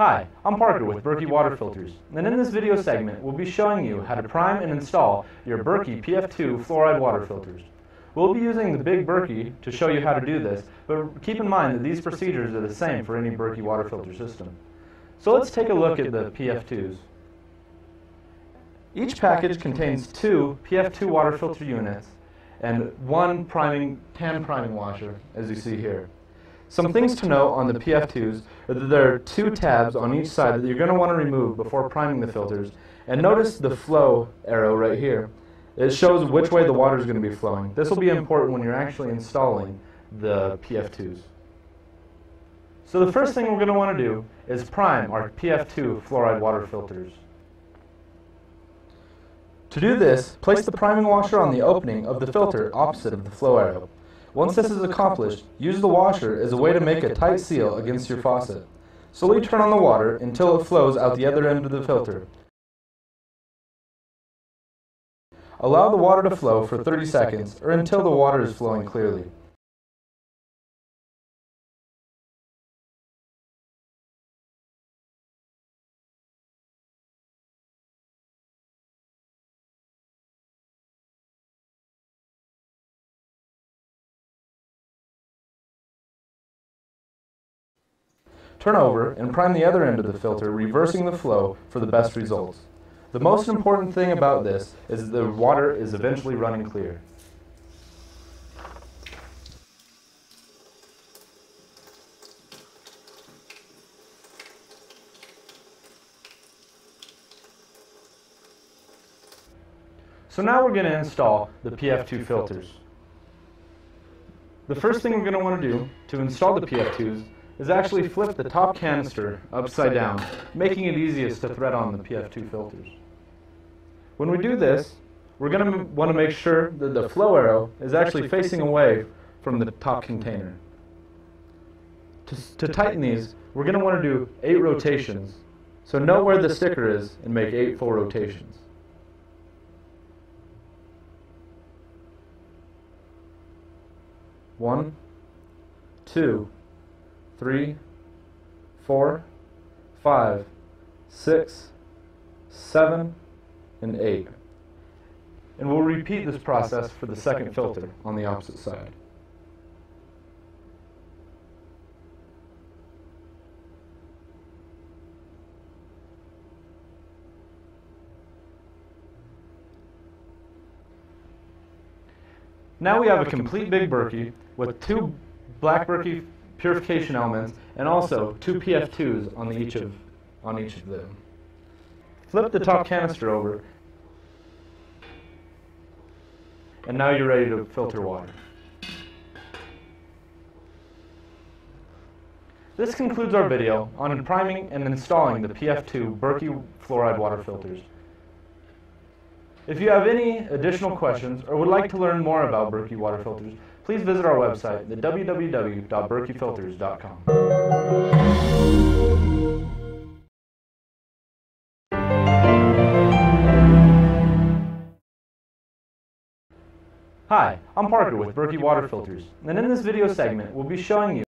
Hi, I'm Parker with Berkey Water Filters, and in this video segment we'll be showing you how to prime and install your Berkey PF2 fluoride water filters. We'll be using the big Berkey to show you how to do this, but keep in mind that these procedures are the same for any Berkey water filter system. So let's take a look at the PF2s. Each package contains two PF2 water filter units and one priming, hand priming washer, as you see here. Some things to note on the PF2s are that there are two tabs on each side that you're going to want to remove before priming the filters. And notice the flow arrow right here. It shows which way the water is going to be flowing. This will be important when you're actually installing the PF2s. So the first thing we're going to want to do is prime our PF2 fluoride water filters. To do this, place the priming washer on the opening of the filter opposite of the flow arrow. Once this is accomplished, use the washer as a way to make a tight seal against your faucet. Slowly turn on the water until it flows out the other end of the filter. Allow the water to flow for 30 seconds or until the water is flowing clearly. Turn over and prime the other end of the filter, reversing the flow for the best results. The most important thing about this is that the water is eventually running clear. So now we're going to install the PF2 filters. The first thing we're going to want to do to install the PF2s is actually flip the top canister upside down, making it easiest to thread on the PF2 filters. When we do this, we're going to want to make sure that the flow arrow is actually facing away from the top container. To, to tighten these, we're going to want to do eight rotations. So know where the sticker is and make eight full rotations. One, two, three, four, five, six, seven, and eight. And we'll repeat this process for the second filter on the opposite side. Now we have a complete big Berkey with two black Berkey purification elements, and also two PF2s on each of, on each of them. Flip the top canister over, and now you're ready to filter water. This concludes our video on priming and installing the PF2 Berkey fluoride water filters. If you have any additional questions or would like to learn more about Berkey water filters, please visit our website at www.berkeyfilters.com. Hi, I'm Parker with Berkey Water Filters, and in this video segment we'll be showing you